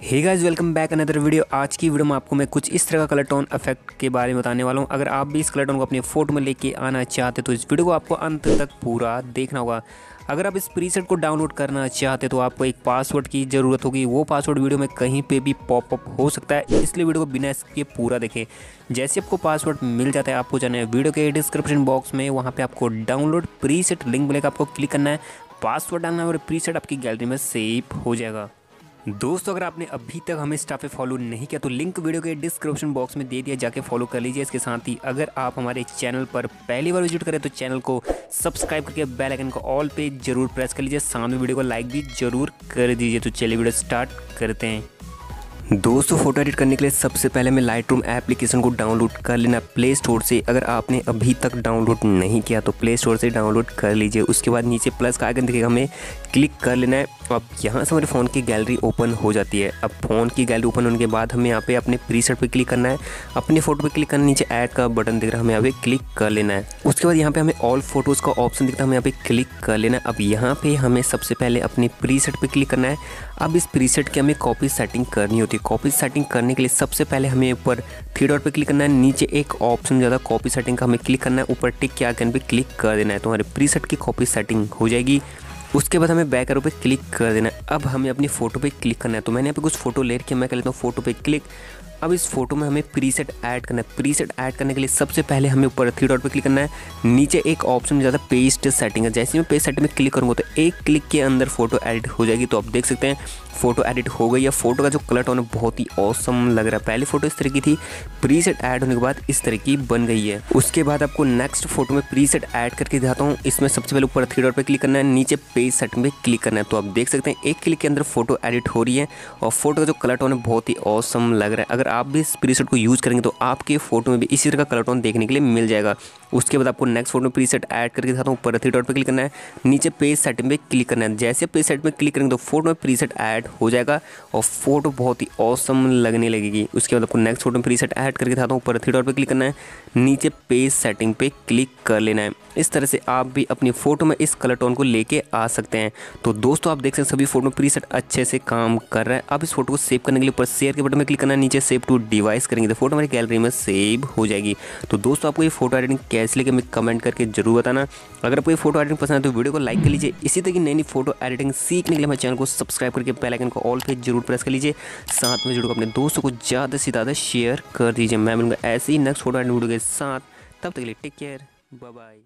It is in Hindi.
Hey guys welcome back another video आज की वीडियो में आपको मैं कुछ इस तरह का कलर टोन इफ़ेक्ट के बारे में बताने वाला हूँ। अगर आप भी इस कलर टोन को अपने फ़ोटो में लेके आना चाहते तो इस वीडियो को आपको अंत तक पूरा देखना होगा। अगर आप इस प्रीसेट को डाउनलोड करना चाहते तो आपको एक पासवर्ड की ज़रूरत होगी। वो पासवर्ड वीडियो में कहीं पे भी पॉपअप हो सकता है, इसलिए वीडियो को बिना इसके पूरा देखें। जैसे आपको पासवर्ड मिल जाता है, आपको जाना है वीडियो के डिस्क्रिप्शन बॉक्स में। वहाँ पर आपको डाउनलोड प्रीसेट लिंक मिलेगा, आपको क्लिक करना है। पासवर्ड डालना है और प्रीसेट आपकी गैलरी में सेव हो जाएगा। दोस्तों, अगर आपने अभी तक हमें स्टाफ पे फॉलो नहीं किया तो लिंक वीडियो के डिस्क्रिप्शन बॉक्स में दे दिया, जाके फॉलो कर लीजिए। इसके साथ ही, अगर आप हमारे चैनल पर पहली बार विज़िट करें तो चैनल को सब्सक्राइब करके बेल आइकन को ऑल पे ज़रूर प्रेस कर लीजिए। सामने वीडियो को लाइक भी ज़रूर कर दीजिए। तो चलिए वीडियो स्टार्ट करते हैं। दोस्तों फ़ोटो एडिट करने के लिए सबसे पहले हमें लाइट रूम एप्लीकेशन को डाउनलोड कर लेना प्ले स्टोर से। अगर आपने अभी तक डाउनलोड नहीं किया तो प्ले स्टोर से डाउनलोड कर लीजिए। उसके बाद नीचे प्लस का आइकन दिखेगा, हमें क्लिक कर लेना है। अब यहाँ से हमारे फ़ोन की गैलरी ओपन हो जाती है। अब फ़ोन की गैलरी ओपन होने के बाद हमें यहाँ पे अपने प्रीसेट पे क्लिक करना है। अपने फ़ोटो पे क्लिक करना नीचे ऐड का बटन दिख रहा है, हमें यहाँ पे क्लिक कर लेना है। उसके बाद यहाँ पे हमें ऑल फ़ोटोज़ का ऑप्शन दिखता है, हमें यहाँ पे क्लिक कर लेना है। अब यहाँ पे हमें सबसे पहले अपने प्रीसेट पे क्लिक करना है। अब इस प्रीसेट की हमें कॉपी सेटिंग करनी होती है। कॉपी सेटिंग करने के लिए सबसे पहले हमें ऊपर थ्री डॉट पे क्लिक करना है। नीचे एक ऑप्शन ज़्यादा कॉपी सेटिंग का हमें क्लिक करना है। ऊपर टिक के आइकन पे क्लिक कर देना है। तो हमारे प्रीसेट की कॉपी सेटिंग हो जाएगी। उसके बाद हमें बैक पे क्लिक कर देना है। अब हमें अपनी फ़ोटो पे क्लिक करना है। तो मैंने यहाँ पे कुछ फ़ोटो ले रखी है मैं कर लेता हूँ फ़ोटो पे क्लिक अब इस फ़ोटो में हमें प्रीसेट ऐड करना है। प्रीसेट ऐड करने के लिए सबसे पहले हमें ऊपर थ्री डॉट पर क्लिक करना है। नीचे एक ऑप्शन ज़्यादा पेस्ट सेटिंग है। जैसे मैं पेस्ट सेटिंग में क्लिक करूँगा तो एक क्लिक के अंदर फ़ोटो एडिट हो जाएगी। तो आप देख सकते हैं फ़ोटो एडिट हो गई। है फ़ोटो का जो कलर टोन है, बहुत ही औसम लग रहा है। पहली फ़ोटो इस तरह की थी। प्रीसेट ऐड होने के बाद इस तरह की बन गई है। उसके बाद आपको नेक्स्ट फ़ोटो में प्रीसेट ऐड करके दिखाता हूँ। इसमें सबसे पहले ऊपर थ्री डॉट पर क्लिक करना है। नीचे पेज सेट में क्लिक करना है। तो आप देख सकते हैं, एक क्लिक के अंदर फ़ोटो एडिट हो रही है। और फ़ोटो का जो कलर टोन है, बहुत ही औसम लग रहा है। अगर आप भी इस प्रीसेट को यूज़ करेंगे तो आपके फ़ोटो में भी इसी तरह का कलर टोन देखने के लिए मिल जाएगा। उसके बाद आपको नेक्स्ट फ़ोटो में प्रीसेट ऐड करके दिखाता हूँ। ऊपर थ्री डॉट पे क्लिक करना है। नीचे पेज सेटिंग पे क्लिक करना है। जैसे पेज सेट में क्लिक करेंगे तो फ़ोटो में प्रीसेट ऐड हो जाएगा और फ़ोटो बहुत ही औसम लगने लगेगी। उसके बाद आपको नेक्स्ट फ़ोटो में प्रीसेट ऐड करके दिखाता हूँ। ऊपर थ्री डॉट पे क्लिक करना है। नीचे पेज सेटिंग पे क्लिक कर लेना है। इस तरह से आप भी अपनी फ़ोटो में इस कलर टोन को लेके आ सकते हैं। तो दोस्तों, आप देख सकते हैं सभी फ़ोटो में प्रीसेट अच्छे से काम कर रहा है। अब इस फ़ोटो को सेव करने के लिए ऊपर शेयर के बटन में क्लिक करना है। नीचे सेव टू डिवाइस करेंगे। तो फ़ोटो हमारी गैलरी में सेव हो जाएगी। तो दोस्तों, आपको ये फ़ोटो एडिटिंग कैसे लेके मैं कमेंट करके ज़रूर बताना। अगर आपको ये फ़ोटो एडिटिंग पसंद है तो वीडियो को लाइक कर लीजिए। इसी तरह की नई नई फ़ोटो एडिटिंग सीखने के लिए हमारे चैनल को सब्सक्राइब करके बेल आइकन को ऑल पे ज़रूर प्रेस कर लीजिए। साथ में जुड़ो अपने दोस्तों को ज़्यादा से ज़्यादा शेयर कर दीजिए। मैं मिलूँगा ऐसे ही नेक्स्ट फ़ोटो एडिटिंग वीडियो के साथ। तब तक के लिए टेक केयर बाय